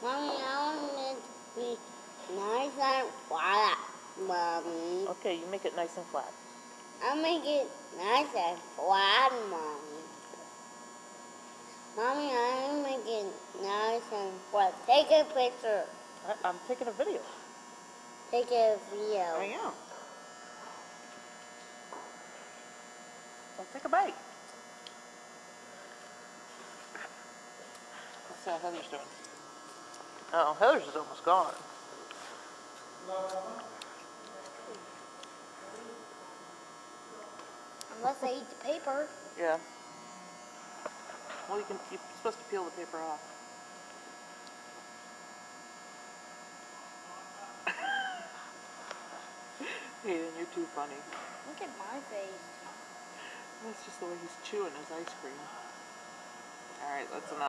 Mommy, I want it to be nice and flat, Mommy. Okay, you make it nice and flat. I make it nice and flat, Mommy. Mommy, I make it nice and flat. Take a picture. I, I'm taking a video. Take a video. I am. Well, take a bite. Let's see how Heather's doing. Oh, Heather's is almost gone. Unless I eat the paper. Yeah. Well, you can. You're supposed to peel the paper off. Hayden, you're too funny. Look at my face. That's just the way he's chewing his ice cream. All right, that's enough.